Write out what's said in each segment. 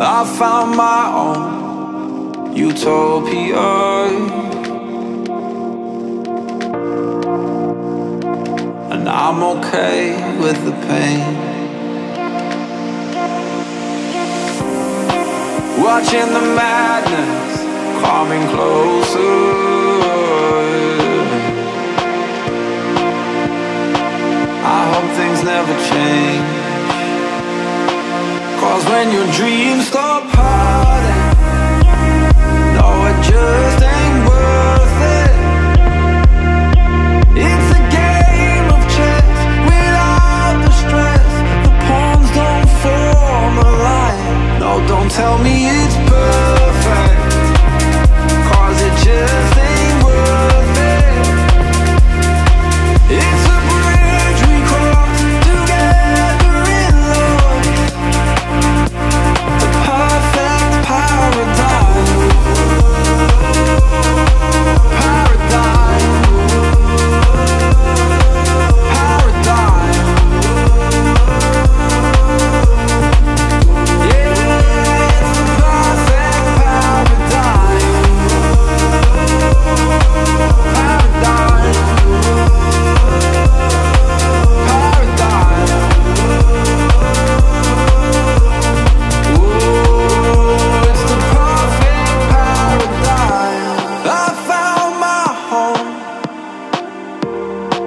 I found my own utopia. And I'm okay with the pain. Watching the madness coming closer. I hope things never change. Cause when your dreams stop hurting, no, it just ain't worth it. It's a game of chess without the stress. The pawns don't form a line. No, don't tell me it's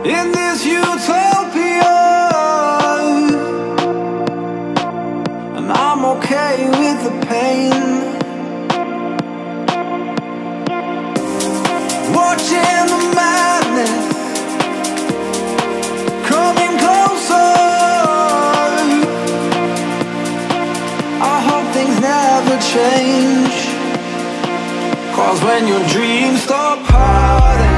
in this utopia, and I'm okay with the pain. Watching the madness coming closer. I hope things never change. Cause when your dreams stop hurting